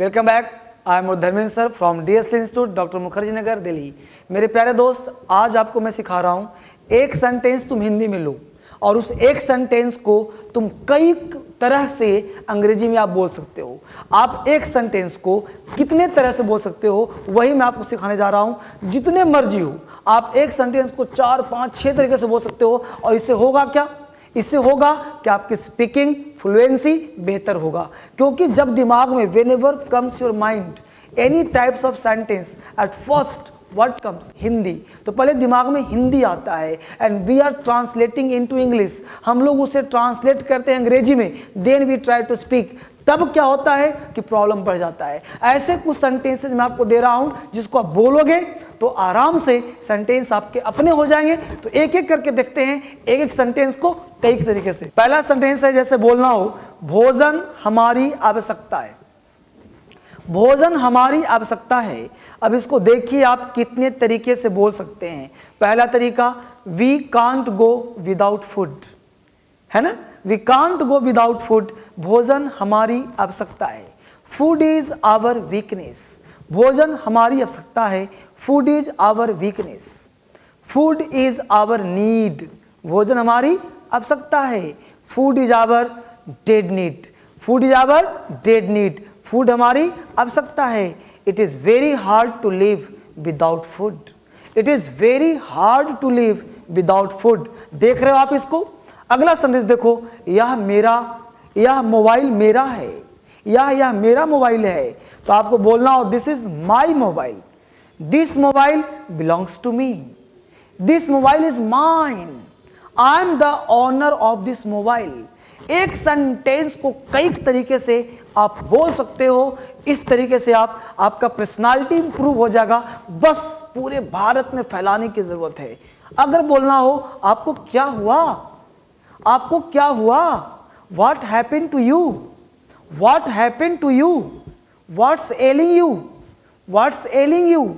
Welcome back. I am Dharmendra sir from D S institute, doctor Mukherjee Nagar Delhi. मेरे प्यारे दोस्त, आज आपको मैं सिखा रहा हूँ, एक सेंटेंस तुम हिंदी में लो, और उस एक सेंटेंस को तुम कई तरह से अंग्रेज़ी में आप बोल सकते हो। आप एक सेंटेंस को कितने तरह से बोल सकते हो, वही मैं आपको सिखाने जा रहा हूँ। जितने मर्ज़ी हो, आप एक सेंटेंस को चार, पाँच छः तरीके से बोल सकते हो, और इससे होगा क्या? इससे होगा कि आपकी स्पीकिंग फ्लुएंसी बेहतर होगा। क्योंकि जब दिमाग में whenever comes your mind any types of sentence at first word comes Hindi तो पहले दिमाग में हिंदी आता है and we are translating into English हम लोग उसे ट्रांसलेट करते हैं अंग्रेज़ी में then we try to speak तब क्या होता है कि प्रॉब्लम बढ़ जाता है। ऐसे कुछ सेंटेंसेज मैं आपको दे रहा हूँ, जिसको आप बोलोगे तो आराम से सेंटेंस आपके अपने हो जाएँगे। तो एक एक करके देखते हैं एक एक सेंटेंस को कई तरीके से। पहला सेंटेंस है, जैसे बोलना हो, भोजन हमारी आवश्यकता है। भोजन हमारी आवश्यकता है। अब इसको देखिए आप कितने तरीके से बोल सकते हैं। पहला तरीका we can't go without food है ना? We can't go without food भोजन हमारी आवश्यकता है। फ़ूड इज़ आवर वीकनेस भोजन हमारी आवश्यकता है। Food is our weakness food is our need भोजन हमारी आवश्यकता है। Food is our dead need food is our dead need food हमारी आवश्यकता है। It is very hard to live without food it is very hard to live without food देख रहे हो आप इसको? अगला संदेश देखो। यह मेरा, यह मोबाइल मेरा है। यह यह मेरा मोबाइल है। तो आपको बोलना हो this is my mobile this mobile belongs to me this mobile is mine I am the owner of this mobile एक सेंटेंस को कई तरीके से आप बोल सकते हो, इस तरीके से आप, आपका पर्सनालिटी इंप्रूव हो जाएगा। बस पूरे भारत में फैलाने की ज़रूरत है। अगर बोलना हो, आपको क्या हुआ? आपको क्या हुआ? What happen to you what happen to you what's ailing you what's ailing you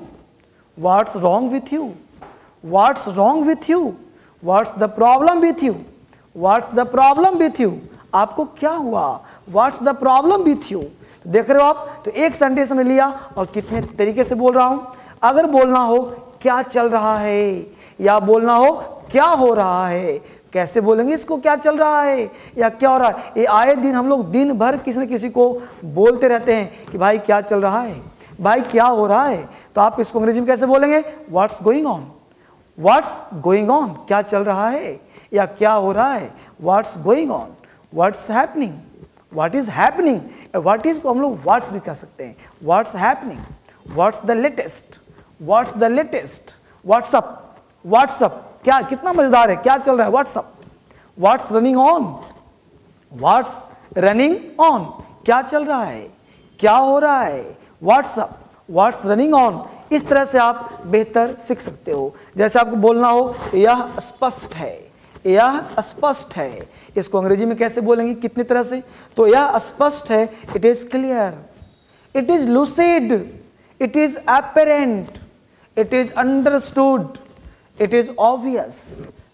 what's wrong with you what's wrong with you what's the problem with you what's the problem with you आपको क्या हुआ? What's the problem with you देख रहे हो आप? तो एक sentence में लिया और कितने तरीके से बोल रहा हूँ। अगर बोलना हो, क्या चल रहा है? या बोलना हो, क्या हो रहा है? कैसे बोलेंगे इसको, क्या चल रहा है? या क्या हो रहा है? ये आए दिन हम लोग दिन भर किसी न किसी को बोलते रहते हैं कि भाई क्या चल रहा है? भाई क्या हो रहा है? तो आप इसको अंग्रेज़ी में कैसे बोलेंगे? What's going on what's going on क्या चल रहा है? या क्या हो रहा है? What's going on what's happening what is happening what is को हम लोग व्हाट्स भी कह सकते हैं। What's happening what's the latest what's the latest what's up what's up क्या, कितना मज़ेदार है? क्या चल रहा है? What's up what's running on what's running on क्या चल रहा है? क्या हो रहा है? व्हाट्सअप व्हाट्स रनिंग ऑन इस तरह से आप बेहतर सीख सकते हो। जैसे आपको बोलना हो, यह स्पष्ट है। यह स्पष्ट है। इसको अंग्रेज़ी में कैसे बोलेंगे? कितनी तरह से? तो यह स्पष्ट है it is clear it is lucid it is apparent it is understood it is obvious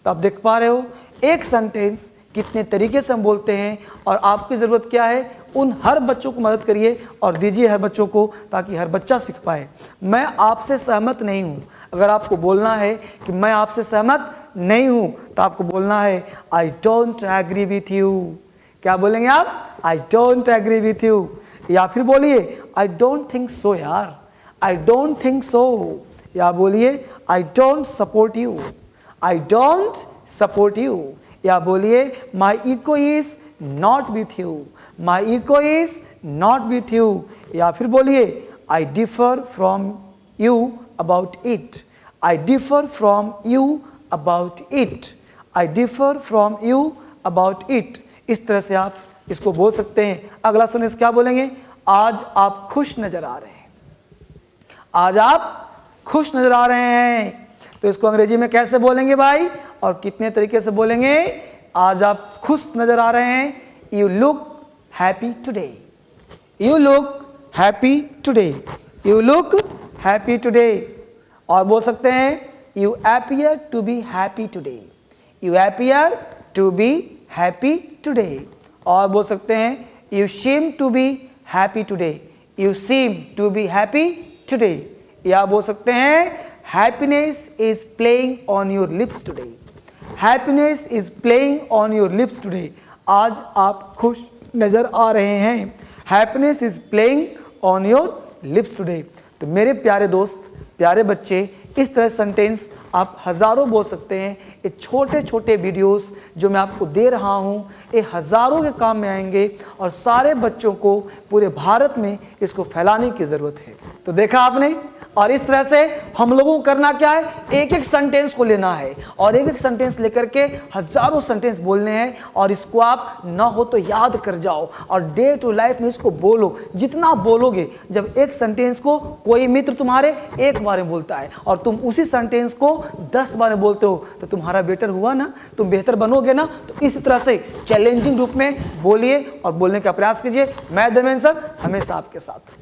तो आप देख पा रहे हो, एक सेंटेंस कितने तरीके से हम बोलते हैं और आपकी ज़रूरत क्या है? उन हर बच्चों को मदद करिए और दीजिए हर बच्चों को ताकि हर बच्चा सीख पाए। मैं आपसे सहमत नहीं हूँ। अगर आपको बोलना है कि मैं आपसे सहमत नहीं हूँ तो आपको बोलना है I don't agree with you क्या बोलेंगे आप? I don't agree with you या फिर बोलिए आई डोंट थिंक सो यार। आई डोंट थिंक सो या बोलिए I don't support you I don't support you या बोलिए my echo is not with you my echo is not with you या फिर बोलिए I differ from you about it I differ from you about it I differ from you about it इस तरह से आप इसको बोल सकते हैं। अगला सुनिए क्या बोलेंगे? आज आप खुश नज़र आ रहे हैं। आज आप खुश नज़र आ रहे हैं। तो इसको अंग्रेज़ी में कैसे बोलेंगे भाई? और कितने तरीके से बोलेंगे? आज आप खुश नज़र आ रहे हैं। You look happy today you look happy today you look happy today और बोल सकते हैं you appear to be happy today you appear to be happy today और बोल सकते हैं you seem to be happy today you seem to be happy today या बोल सकते हैं happiness is playing on your lips today happiness is playing on your lips today आज आप खुश नज़र आ रहे हैं. Happiness is playing on your lips today तो मेरे प्यारे दोस्त, प्यारे बच्चे इस तरह सेंटेंस आप हज़ारों बोल सकते हैं। ये छोटे छोटे वीडियोस जो मैं आपको दे रहा हूँ, ये हज़ारों के काम में आएँगे और सारे बच्चों को पूरे भारत में इसको फैलाने की ज़रूरत है। तो देखा आपने? और इस तरह से हम लोगों को करना क्या है? एक एक सेंटेंस को लेना है। और एक एक सेंटेंस लेकर के हज़ारों सेंटेंस बोलने हैं। और इसको आप ना हो तो याद कर जाओ। और डे टू लाइफ में इसको बोलो। जितना बोलोगे, जब एक सेंटेंस को कोई मित्र तुम्हारे एक बार में बोलता है और तुम उसी सेंटेंस को दस बार में बोलते हो तो तुम्हारा बेटर हुआ ना? तुम बेहतर बनोगे ना? तो इस तरह से चैलेंजिंग रूप में बोलिए और बोलने का प्रयास कीजिए। मैं धर्मेंद्र सर, हमेशा आपके साथ।